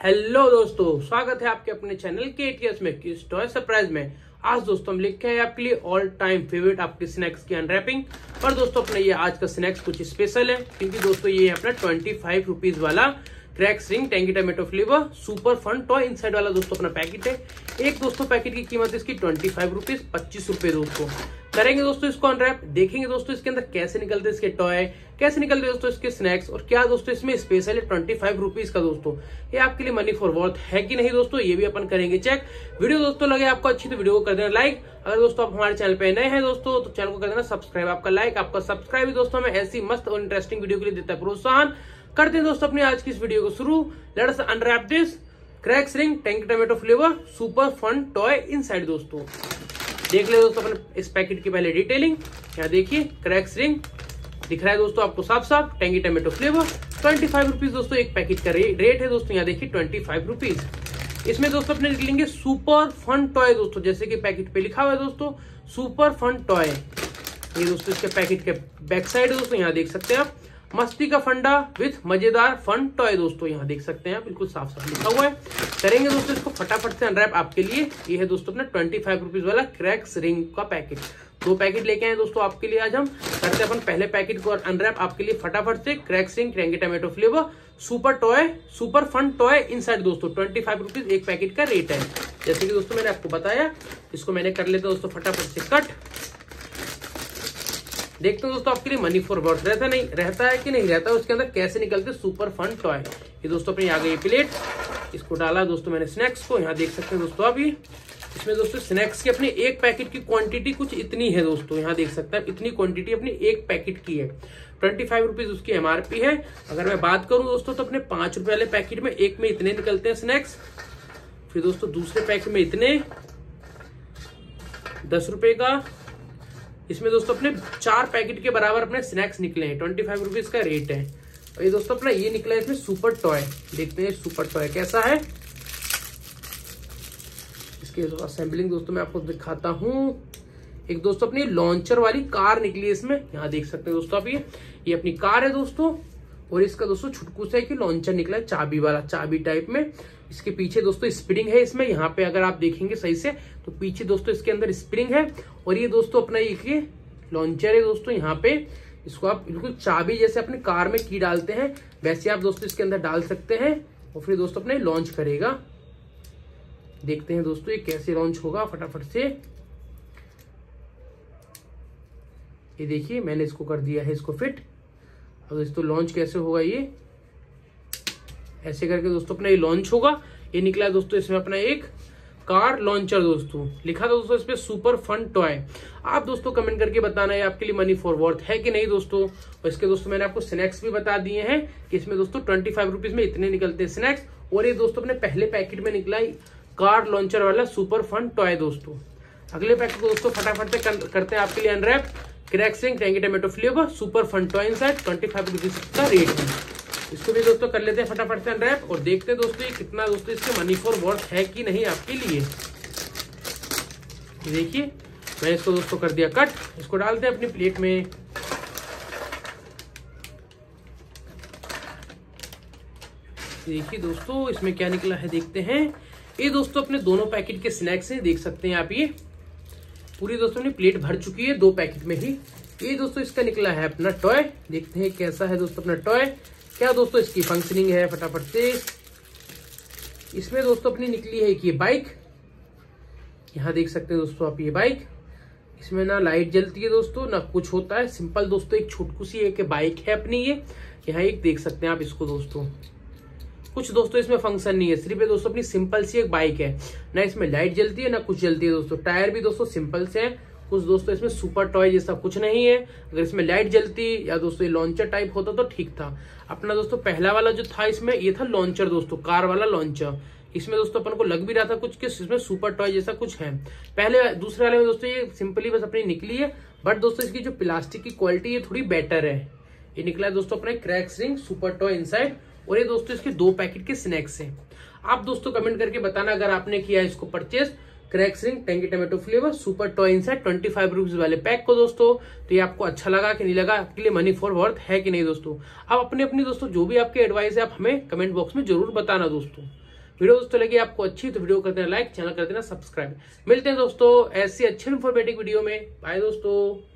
Hello दोस्तों, स्वागत है आपके अपने चैनल के एटीएस में, किस टॉय सरप्राइज़ में। आज दोस्तों हम लिखे हैं आपके लिए ऑल टाइम फेवरेट आपके स्नैक्स की अनरैपिंग और दोस्तों अपना ये आज का स्नैक्स कुछ स्पेशल है, क्योंकि दोस्तों ये अपना ट्वेंटी फाइव रुपीज़ वाला Crax ring tangy flavour super fun toy inside वाला दोस्तों अपना पैकेट है। एक दोस्तों पैकेट की कीमत इसकी ट्वेंटी फाइव रुपीज़ पच्चीस रुपए दोस्तों। करेंगे दोस्तों इसको अनरैप देखेंगे दोस्तों इसके अंदर कैसे निकलते इसके टॉय कैसे निकलते दोस्तों इसके स्नैक्स और क्या दोस्तों इसमें स्पेशल ट्वेंटी फाइव रुपीज़ का दोस्तों। ये आपके लिए मनी फॉर वर्थ है कि नहीं दोस्तों? ये भी अपन करेंगे चेक वीडियो दोस्तों लगे आपको अच्छी तो वीडियो को कर देना लाइक अगर दोस्तों आप हमारे चैनल पे नए हैं दोस्तों तो चैनल को कर देना सब्सक्राइब आपका लाइक आपका सब्सक्राइब दोस्तों हमें ऐसी मस्त और इंटरेस्टिंग वीडियो के लिए देता है प्रोत्साहन। करते हैं दोस्तों अपनी आज की इस वीडियो को शुरू। Let's unwrap this Crax ring tangy tomato flavour super fun toy inside दोस्तों। देख ले दोस्तों अपने इस पैकेट की पहले डिटेलिंग यहाँ देखिए? क्रैक्स रिंग दिख रहा है दोस्तों आपको साफ़ साफ़ tangy tomato flavour twenty five rupees दोस्तों एक पैकेट का रेट है दोस्तों। यहाँ देखिए ट्वेंटी फाइव रुपीज़ इसमें दोस्तों अपने निकलेंगे सुपर फन टॉय दोस्तों। जैसे कि पैकेट पे लिखा हुआ है दोस्तों सुपर फन टॉय ये दोस्तों इसके पैकेट के बैक साइड दोस्तों। यहाँ देख सकते हैं आप। मस्ती का फंडा विथ मज़ेदार फन टॉय दोस्तों, यहाँ देख सकते हैं बिल्कुल साफ़ साफ़ लिखा हुआ है। करेंगे दोस्तों इसको फटाफट से अनरैप आपके लिए। ये है दोस्तों अपना ट्वेंटी फाइव रुपीज़ वाला क्रैक्स रिंग का पैकेट दो पैकेट लेके आए दोस्तों आपके लिए आज हम। करते अपन पहले पैकेट को अनरैप आपके लिए फटाफट से Crax ring क्रेंगे tomato flavour super toy super fun toy inside दोस्तों ट्वेंटी फाइव रुपीज़ एक पैकेट का रेट है। जैसे कि दोस्तों मैंने आपको बताया, इसको मैंने कर लेता दोस्तों फटाफट से कट देखते हैं दोस्तों आपके लिए मनी फॉर वर्थ रहता नहीं, रहता है कि नहीं रहता है, उसके अंदर कैसे निकलते सुपर फन टॉय ये दोस्तों अपनी आ गई प्लेट इसको डाला दोस्तों मैंने स्नैक्स को। यहाँ देख सकते हैं दोस्तों अभी इसमें दोस्तों स्नैक्स की अपनी एक पैकेट की क्वांटिटी कुछ इतनी है दोस्तों। यहाँ देख सकते हैं इतनी क्वांटिटी अपनी एक पैकेट की है। ट्वेंटी फाइव रुपीज़ उसकी एमआरपी है। अगर मैं बात करूँ दोस्तों तो अपने पाँच रुपए वाले पैकेट में एक में इतने निकलते हैं स्नैक्स फिर दोस्तों दूसरे पैकेट में इतने। दस रुपए का। इसमें दोस्तों अपने चार पैकेट के बराबर अपने स्नैक्स निकले हैं। ट्वेंटी फाइव रुपीज़ का रेट है। और ये दोस्तों अपना ये निकला है इसमें सुपर टॉय। देखते हैं सुपर टॉय कैसा है। इसके असेंबलिंग दोस्तों मैं आपको दिखाता हूँ। एक दोस्तों अपनी लॉन्चर वाली कार निकली है इसमें। यहाँ देख सकते हैं दोस्तों आप ये। ये अपनी कार है दोस्तों। और इसका दोस्तों छुटकू से कि लॉन्चर निकला है, चाबी वाला, चाबी टाइप में। इसके पीछे दोस्तों स्प्रिंग है इसमें, यहाँ पे अगर आप देखेंगे सही से तो पीछे दोस्तों इसके अंदर स्प्रिंग है। और ये दोस्तों अपना ये लॉन्चर है दोस्तों यहाँ पे। इसको आप बिल्कुल चाबी जैसे अपने कार में की डालते हैं, वैसे आप दोस्तों इसके अंदर डाल सकते हैं और फिर दोस्तों अपने लॉन्च करेगा। देखते हैं दोस्तों ये कैसे लॉन्च होगा फटाफट से। ये देखिए, मैंने इसको कर दिया है इसको फिट अब दोस्तों लॉन्च कैसे होगा ये? ऐसे करके दोस्तों, अपना ये लॉन्च होगा। ये निकला दोस्तों, इसमें अपना एक कार लॉन्चर दोस्तों। लिखा था दोस्तों, इसमें सुपर फन टॉय आप दोस्तों कमेंट करके बताना है आपके लिए मनी फॉर वर्थ है कि नहीं दोस्तों? और इसके दोस्तों, मैंने आपको स्नैक्स भी बता दिए हैं कि इसमें दोस्तों ट्वेंटी फाइव रुपीज़ में इतने निकलते हैं स्नैक्स और ये दोस्तों, अपने पहले पैकेट में निकला कार लॉन्चर वाला सुपर फन टॉय दोस्तों। अगले पैकेट को दोस्तों, फटाफट से करते हैं आपके लिए unwrap Crax ring tangy tomato flavour super fun toy inside twenty five rupees का रेट है। इसको भी दोस्तों कर लेते हैं फटाफट से अनरैप और देखते हैं दोस्तों ये कितना दोस्तों इसके मनी फॉर वर्थ है कि नहीं आपके लिए। देखिए मैंने इसको दोस्तों कर दिया कट इसको डालते हैं अपनी प्लेट में। देखिए दोस्तों, इसमें क्या निकला है देखते हैं। ये दोस्तों अपने दोनों पैकेट के स्नैक्स हैं, देख सकते हैं आप ये। पूरी दोस्तों ने प्लेट भर चुकी है, दो पैकेट में ही ये दोस्तों इसका निकला है अपना टॉय देखते हैं कैसा है दोस्तों अपना टॉय क्या दोस्तों इसकी फंक्शनिंग है फटाफट से। इसमें दोस्तों अपनी निकली है कि बाइक यहाँ देख सकते हैं दोस्तों आप ये बाइक इसमें ना लाइट जलती है दोस्तों, ना कुछ होता है। सिंपल दोस्तों एक छोटकू सी एक बाइक है अपनी ये। यहाँ एक देख सकते हैं आप इसको दोस्तों। कुछ दोस्तों, इसमें फ़ंक्शन नहीं है। सिर्फ़ ये दोस्तों, अपनी सिंपल सी एक बाइक है। ना इसमें लाइट जलती है, ना कुछ जलती है दोस्तों। टायर भी दोस्तों सिंपल से है। कुछ दोस्तों, इसमें सुपर टॉय जैसा कुछ नहीं है। अगर इसमें लाइट जलती या दोस्तों ये लॉन्चर टाइप होता तो ठीक था। अपना दोस्तों, पहला वाला जो था इसमें, ये था लॉन्चर दोस्तों कार वाला लॉन्चर इसमें दोस्तों, अपन को लग भी रहा था कुछ कि इसमें सुपर टॉय जैसा कुछ है। पहले दूसरे वाले में दोस्तों, ये सिंपली बस अपनी निकली है। बट दोस्तों, इसकी जो प्लास्टिक की क्वालिटी है थोड़ी बेटर है। ये निकला है दोस्तों अपने crack ring super toy inside और ये दोस्तों, इसके दो पैकेट के स्नैक्स हैं। आप दोस्तों कमेंट करके बताना अगर आपने किया इसको purchase Crax ring tangy tomato flavour super toy inside twenty five rupees वाले पैक को दोस्तों। तो ये आपको अच्छा लगा कि नहीं लगा, आपके लिए मनी फॉर वर्थ है कि नहीं दोस्तों? आप अपने अपनी दोस्तों, जो भी आपके एडवाइस है, आप हमें कमेंट बॉक्स में ज़रूर बताना दोस्तों। वीडियो दोस्तों लगी आपको अच्छी तो वीडियो कर देना लाइक चैनल कर देना सब्सक्राइब मिलते हैं दोस्तों ऐसी अच्छी इन्फॉर्मेटिव वीडियो में। बाय दोस्तों।